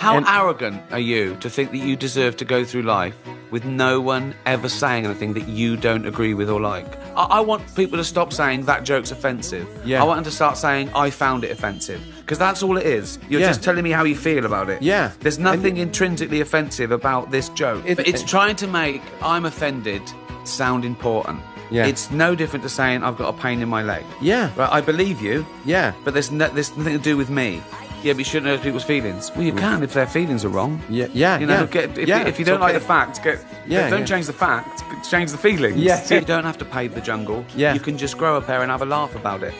How And- arrogant are you to think that you deserve to go through life with no one ever saying anything that you don't agree with or like? I, I want people to stop saying that joke's offensive. Yeah. I want them to start saying I found it offensive because that's all it is. You're Yeah. just telling me how you feel about it. Yeah. There's nothing intrinsically offensive about this joke. It- but it's it- trying to make I'm offended sound important. Yeah. It's no different to saying I've got a pain in my leg. Yeah. Right. I believe you. Yeah. But there's, no, there's nothing to do with me. Yeah, but you shouldn't hurt people's feelings. Well, you can if their feelings are wrong. Yeah, yeah, You know, yeah. get, if, Yeah, you, if you don't like the facts, get, Yeah, don't yeah. change the facts, change the feelings. Yeah. So you don't have to pave the jungle. Yeah. You can just grow a pair and have a laugh about it.